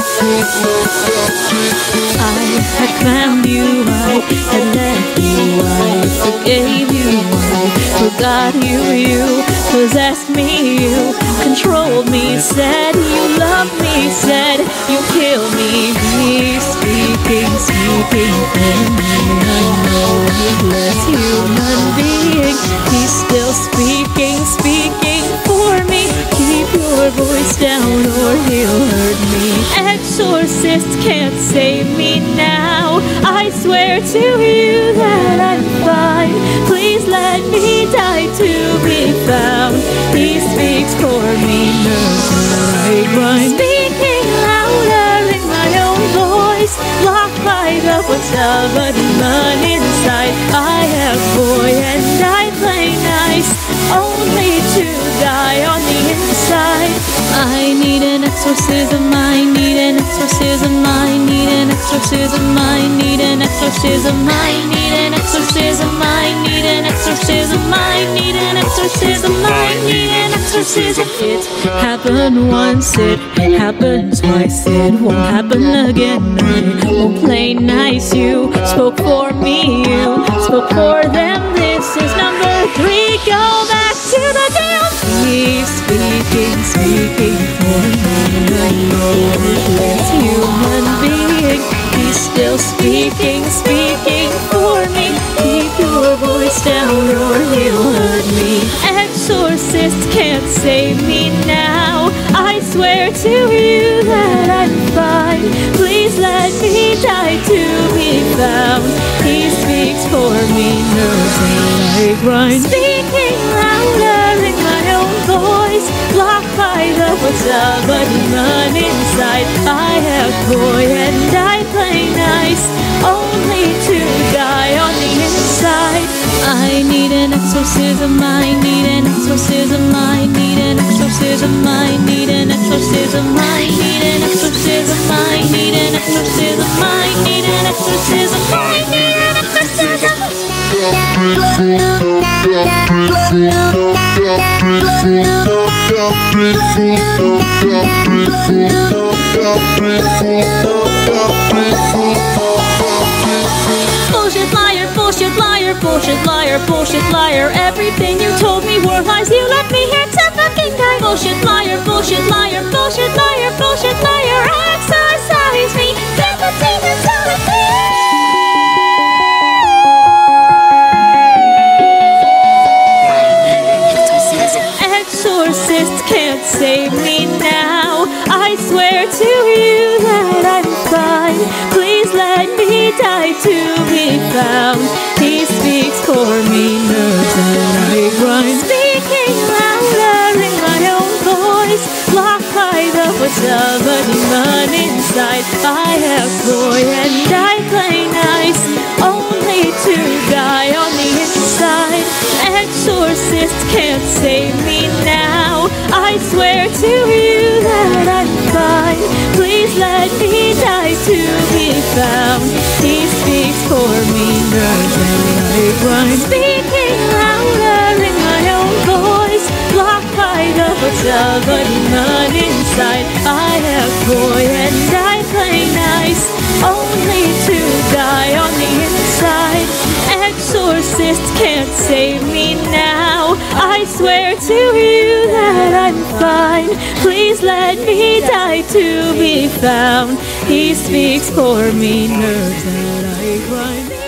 I had found you, I had left you, I forgave you, I forgot you, you possessed me, you controlled me, said you loved me, said you killed me, me speaking, speaking in me, I know he bless exorcist can't save me now, I swear to you that I'm fine, please let me die to be found, he speaks for me, like mine, speaking louder in my own voice, blocked by the voice of a demon inside, I have boy and I play nice, only to die on the inside, I need an exorcism, I need exorcism, I need an exorcism, I need an exorcism, I need an exorcism, I need an exorcism, I need an exorcism, I need an exorcism. It happened once, it happened twice, it won't happen again. I won't play nice. You spoke for me, you spoke for them. Speaking, speaking for me. Keep your voice down or he'll hurt me. Exorcist can't save me now. I swear to you that I'm fine. Please let me die to be found. He speaks for me, nerves like grind. Speaking louder in my own voice, blocked by the words of a demon inside. I have boy and I play only to die on the inside. I need an exorcism, I need an exorcism, I need an exorcism, I need an exorcism, I need an exorcism, I need an exorcism, I need an exorcism, I need an exorcism. Bullshit liar, bullshit liar, bullshit liar, bullshit liar. Everything you told me were lies. You left me here to fucking die. Bullshit liar, bullshit liar, bullshit liar, bullshit liar. Can't save me now. I swear to you that I'm fine. Please let me die to be found. He speaks for me, nerves and I grind. Speaking louder in my own voice, blocked by the voice of a demon inside. I have boy and I swear to you that I'm fine. Please let me die to be found. He speaks for me, nerves and I grind. Speaking louder in my own voice, blocked by the of a demon inside. I have boy and I play nice, only to die on the inside. Exorcist can't save me now. I swear to you that I'm. Please let me die to be found. He speaks for me, nerves that I grind.